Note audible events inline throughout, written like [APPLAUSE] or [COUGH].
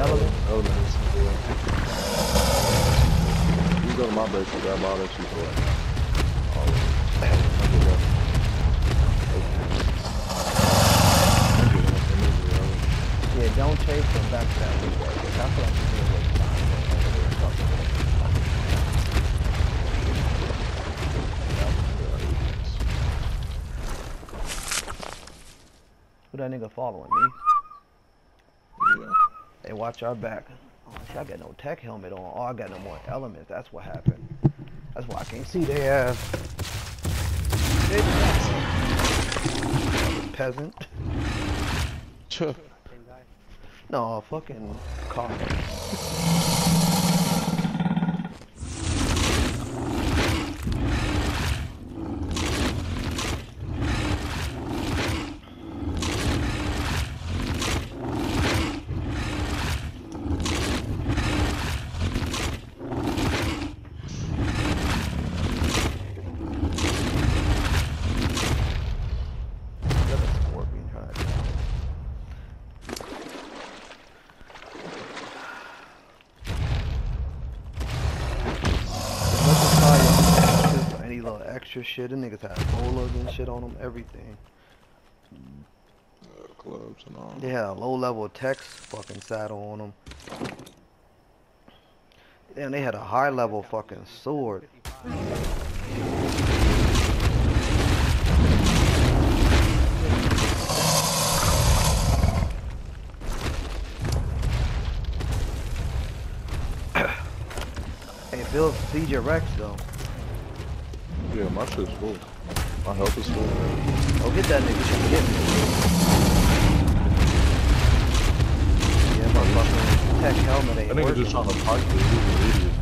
Element? Oh, yeah. You go to my base, you grab all that shit for. Yeah, don't chase them back to that area. That's what I'm doing with time. Over there, fucking with Who that nigga following me? Yeah. Hey, watch our back. Oh, shit, I got no Tek helmet on. Oh, I got no more elements. That's what happened. That's why I can't see their ass. Peasant. [LAUGHS] No, fucking car. Another scorpion trying to For any little extra shit, the niggas had rollers and shit on them, everything. Uh, clubs and all. They had a low level text fucking saddle on them. Damn, they had a high level fucking sword. [COUGHS] Hey, Bill, CJ Rex though. Yeah, my shit's full. My health is full. Go get that nigga. To get me. Yeah, my fucking Tek helmet ain't That nigga working. just trying to fight me. He's an idiot.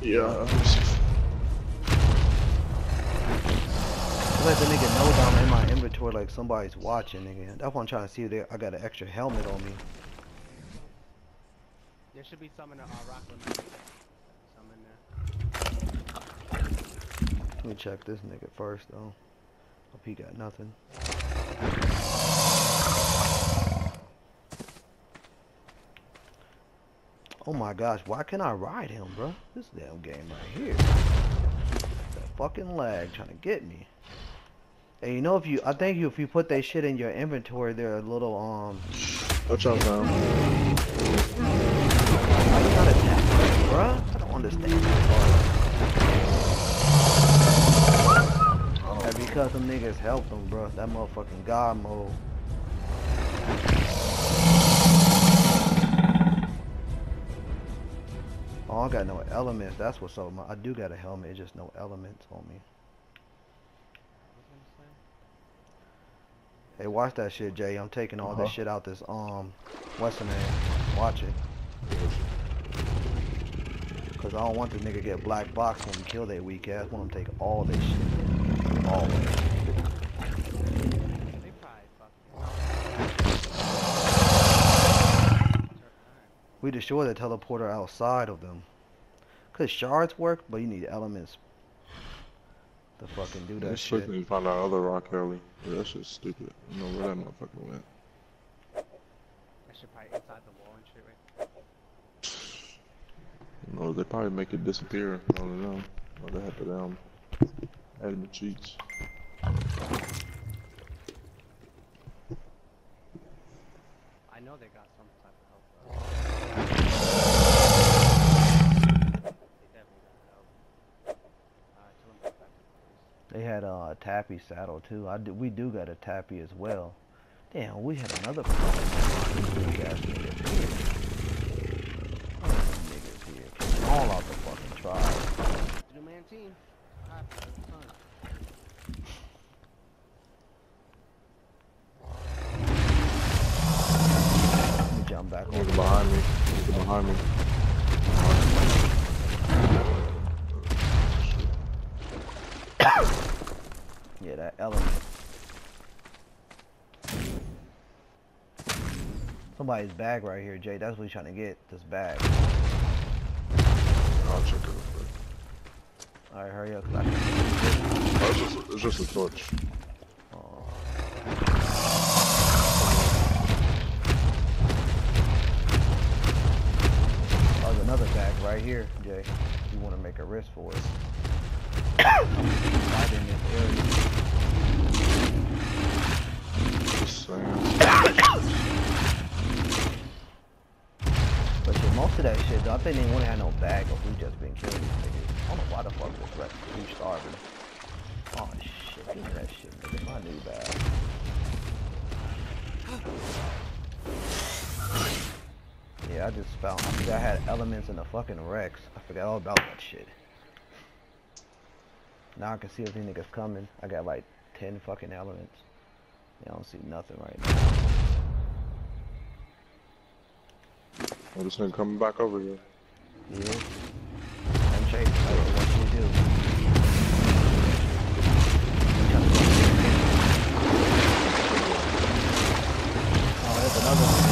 Yeah. Let the nigga know that I'm in my inventory like somebody's watching, nigga. That's why I'm trying to see if they, I got an extra helmet on me. There should be some in the uh, Rockland. map. There. Let me check this nigga first, though. Hope he got nothing. Oh my gosh, why can't I ride him, bro? This damn game right here. That fucking lag trying to get me. Hey, you know if you, I think you, if you put that shit in your inventory, they're a little, um, Watch out now. Bruh? I don't understand that. And because them niggas helped them, bro. That motherfucking god mode. Oh, I got no elements. That's what's up. I do got a helmet, It's just no elements on me. Hey, watch that shit, Jay. I'm taking all this Uh-huh. shit out this um, what's the name? Watch it. Cause I don't want the nigga get black box when we kill that weak ass. I want him to take all this shit. All of it. They probably fucking. We destroy the teleporter outside of them. Cause shards work, but you need elements to fucking do that That shit. We need to find out other rock early. Yeah, that shit's stupid. You know where that motherfucker went. That should probably inside the wall and shit, right? You know, they probably make it disappear. I don't know. Or they have to um, Adding the cheats. I know they got some type of help. They definitely got help. Alright, so let me get back to the police. They had uh, a tappy saddle too. I do, we do got a tappy as well. Damn, we had another fucking team. Alright, that's fine. Let me jump back over. behind me. Nigga behind me. Yeah, that element. Somebody's bag right here, Jay. That's what he's trying to get. This bag. I'll check it out. Alright, hurry up. Oh, it's just, it's just a torch. Oh. oh. There's another bag right here, Jay. You want to make a risk for it. right in this area. but yeah, most of that shit, though, I think they wouldn't have no bag if we just been killed. I don't know why the fuck this rest keep starving. Oh shit, give me that shit, nigga. My new bag. Yeah, I just found. I forgot I had elements in the fucking Rex. I forgot all about that shit. Now I can see if these niggas coming. I got like 10 fucking elements. Yeah, I don't see nothing right now. I'm just gonna come back over here. Yeah. I'm chasing. Like, what should we do? Oh, there's another one.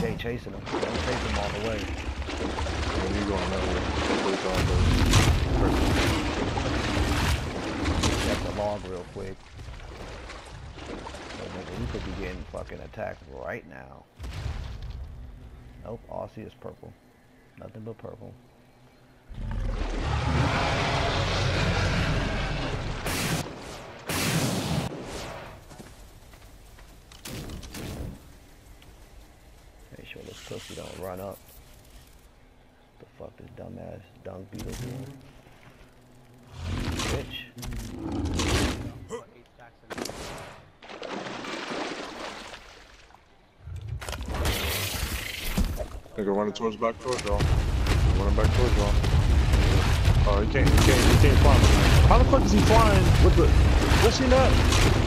Jay chasing him. I'm chasing him all the way. And you going that way. Both on Check the log real quick. So, nigga, we could be getting fucking attacked right now. Nope, see is purple. Nothing but purple. This pussy don't run up. The fuck this dumbass dung beetle doing? Bitch. Nigga running towards back towards y'all. Running back towards y'all. Oh, he can't, he can't, he can't fly. How the fuck is he flying with the, what's he not?